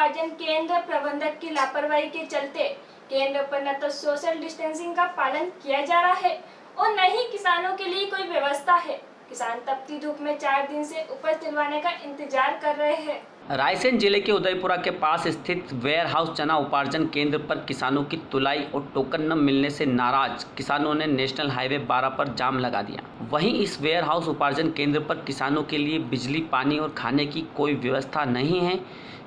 की लापरवाही के चलते केंद्र पर न तो सोशल डिस्टेंसिंग का पालन किया जा रहा है और न ही किसानों के लिए कोई व्यवस्था है। किसान तपती धूप में चार दिन से उपज दिलवाने का इंतज़ार कर रहे हैं। रायसेन ज़िले के उदयपुरा के पास स्थित वेयर हाउस चना उपार्जन केंद्र पर किसानों की तुलाई और टोकन न मिलने से नाराज़। किसानों ने नेशनल हाईवे 12 पर जाम लगा दिया। वहीं इस वेयर हाउस उपार्जन केंद्र पर किसानों के लिए बिजली, पानी और खाने की कोई व्यवस्था नहीं है।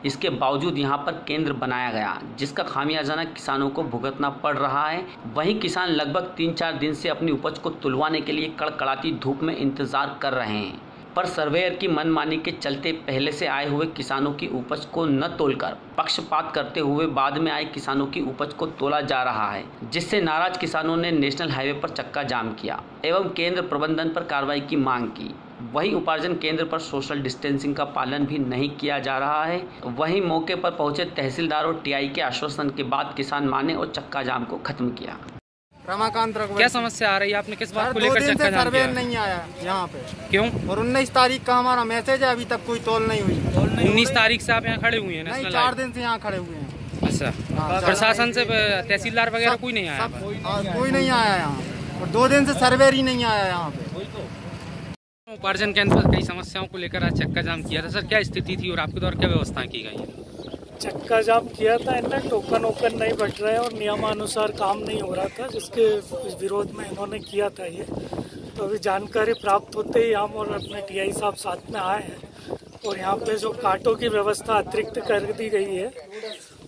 इसके बावजूद यहाँ पर केंद्र बनाया गया, जिसका खामियाजाना किसानों को भुगतना पड़ रहा है। वहीं किसान लगभग तीन चार दिन से अपनी उपज को तुलवाने के लिए कड़कड़ाती धूप में इंतज़ार कर रहे हैं। पर सर्वेयर की मनमानी के चलते पहले से आए हुए किसानों की उपज को न तोलकर पक्षपात करते हुए बाद में आए किसानों की उपज को तोला जा रहा है, जिससे नाराज़ किसानों ने नेशनल हाईवे पर चक्का जाम किया एवं केंद्र प्रबंधन पर कार्रवाई की मांग की। वहीं उपार्जन केंद्र पर सोशल डिस्टेंसिंग का पालन भी नहीं किया जा रहा है। वहीं मौके पर पहुँचे तहसीलदार और टीआई के आश्वासन के बाद किसान माने और चक्का जाम को खत्म किया। रमाकांत क्या समस्या आ रही है? आपने किस बात को लेकर चक्का सर्वे नहीं आया यहाँ पे। क्यों? और उन्नीस तारीख का हमारा मैसेज है अभी तक कोई तोल नहीं हुई। उन्नीस तारीख से आप यहाँ खड़े हुए हैं नहीं चार दिन से यहाँ खड़े हुए हैं। अच्छा। हाँ, प्रशासन से तहसीलदार वगैरह कोई नहीं आया हाँ, कोई नहीं आया यहाँ। और दो दिन से सर्वे ही नहीं आया यहाँ पे। उपार्जन केंद्र पर कई समस्याओं को लेकर आज चक्का जाम किया था। सर क्या स्थिति थी और आपके द्वारा क्या व्यवस्थाएँ की गई हैं? चक्का जाम किया था इन्होंने टोकन ओकन नहीं बट रहे और नियमानुसार काम नहीं हो रहा था, जिसके विरोध में इन्होंने किया था ये। तो अभी जानकारी प्राप्त होते ही हम और अपने टीआई साहब साथ में आए हैं और यहाँ पे जो कांटों की व्यवस्था अतिरिक्त कर दी गई है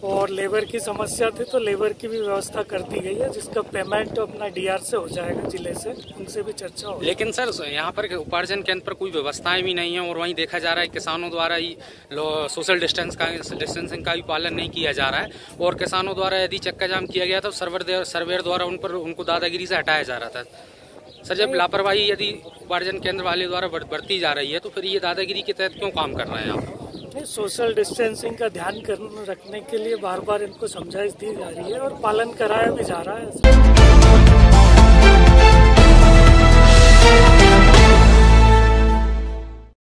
और लेबर की समस्या थी तो लेबर की भी व्यवस्था कर दी गई है जिसका पेमेंट अपना डीआर से हो जाएगा ज़िले से। उनसे भी चर्चा हो लेकिन सर यहाँ पर उपार्जन केंद्र पर कोई व्यवस्थाएँ भी नहीं है और वहीं देखा जा रहा है किसानों द्वारा ही सोशल डिस्टेंस का डिस्टेंसिंग का भी पालन नहीं किया जा रहा है। और किसानों द्वारा यदि चक्का जाम किया गया तो सर्वर सर्वेयर द्वारा उन पर उनको दादागिरी से हटाया जा रहा था। सर जब लापरवाही यदि उपार्जन केंद्र वाले द्वारा बढ़- बढ़ती जा रही है तो फिर ये दादागिरी के तहत क्यों काम कर रहे हैं आप? नहीं सोशल डिस्टेंसिंग का ध्यान कर, रखने के लिए बार बार इनको समझाइश दी जा रही है और पालन कराया भी जा रहा है।